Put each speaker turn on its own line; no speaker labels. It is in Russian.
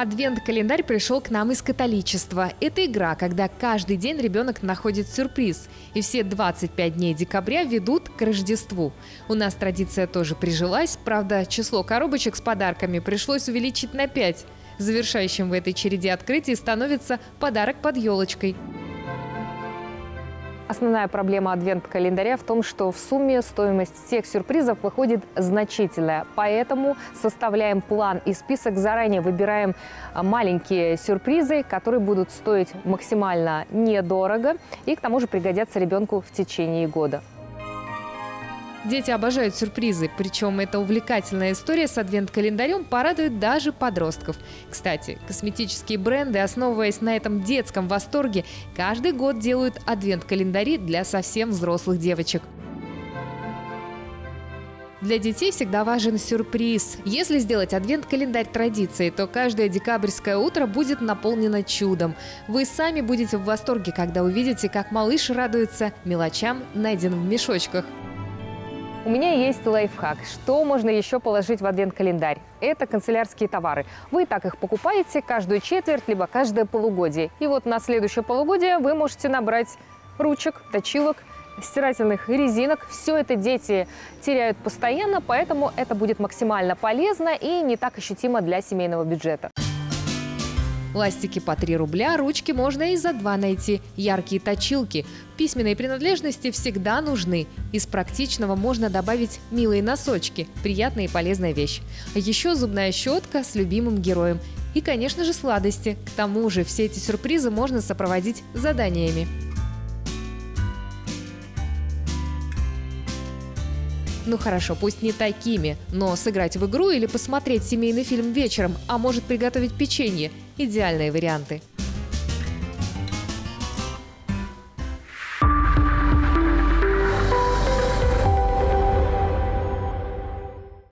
Адвент-календарь пришел к нам из католичества. Это игра, когда каждый день ребенок находит сюрприз. И все 25 дней декабря ведут к Рождеству. У нас традиция тоже прижилась, правда, число коробочек с подарками пришлось увеличить на 5. Завершающим в этой череде открытий становится подарок под елочкой. Основная проблема адвент-календаря в том, что в сумме стоимость всех сюрпризов выходит значительная. Поэтому составляем план и список заранее, выбираем а, маленькие сюрпризы, которые будут стоить максимально недорого и к тому же пригодятся ребенку в течение года. Дети обожают сюрпризы, причем эта увлекательная история с адвент-календарем порадует даже подростков. Кстати, косметические бренды, основываясь на этом детском восторге, каждый год делают адвент-календари для совсем взрослых девочек. Для детей всегда важен сюрприз. Если сделать адвент-календарь традицией, то каждое декабрьское утро будет наполнено чудом. Вы сами будете в восторге, когда увидите, как малыш радуется мелочам, найденным в мешочках. У меня есть лайфхак. Что можно еще положить в адвент-календарь? Это канцелярские товары. Вы так их покупаете каждую четверть, либо каждое полугодие. И вот на следующее полугодие вы можете набрать ручек, точилок, стирательных резинок. Все это дети теряют постоянно, поэтому это будет максимально полезно и не так ощутимо для семейного бюджета. Ластики по 3 рубля, ручки можно и за 2 найти. Яркие точилки. Письменные принадлежности всегда нужны. Из практичного можно добавить милые носочки. Приятная и полезная вещь. А еще зубная щетка с любимым героем. И, конечно же, сладости. К тому же все эти сюрпризы можно сопроводить заданиями. Ну хорошо, пусть не такими, но сыграть в игру или посмотреть семейный фильм вечером, а может приготовить печенье – идеальные варианты.